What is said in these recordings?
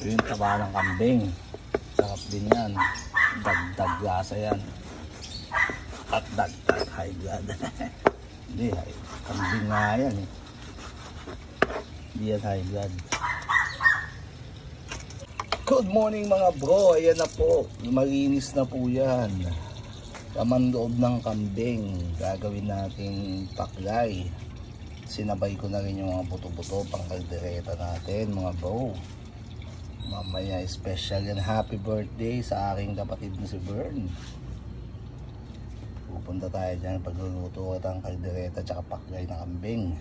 Ito yung taba ng kambing. Sarap din yan. Dagdag lasa yan. At dagdag high blood. Hindi. Kambing nga yan eh. Hindi yan high blood. Good morning mga bro. Ayan na po. Malinis na po yan. Laman loob ng kambing. Gagawin nating paklay. Sinabay ko na rin yung mga buto-buto pang kaldereta natin mga bro. Mamaya special yan. Happy birthday sa aking kapatid na si Bern. Pupunta tayo dyan pagluluto at ang kaldereta tsaka paklay na kambing.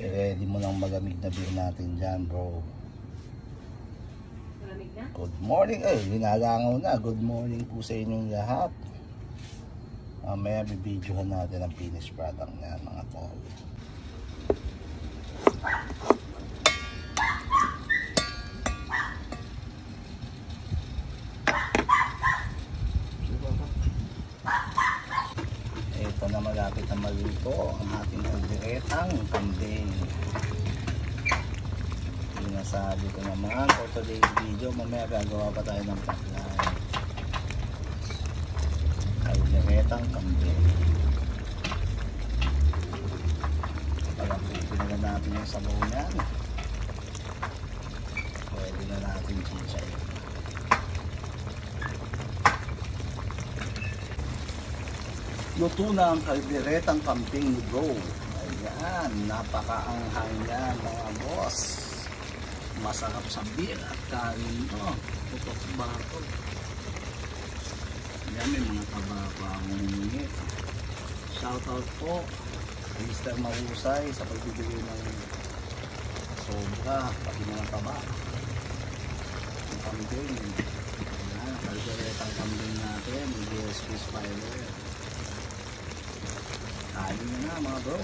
I-ready mo ng malamig na beer natin dyan bro. Good morning. Eh, linalangaw na. Good morning po sa inyong lahat. Mamaya bibidyohan natin ang finished product na mga tol. Ito na malapit na maluto ang ating kalderetang kambing sinasabi ko naman for today's video mamaya gagawa pa tayo ng paklay kalderetang kambing palaputin na natin yung sabaw niyan pwede na natin chichay luto na ang kalderetang kambing ni bro. Ayan napakaanghang yan mga boss. Masarap sa beer at kanin. To putok bako yan may mga ang humingi shout out po Mr. Mahusay sa pagbibigay ng sobra pati mga taba ang kambing yan kalderetang kambing natin DSP Spider. Kanin na mga bro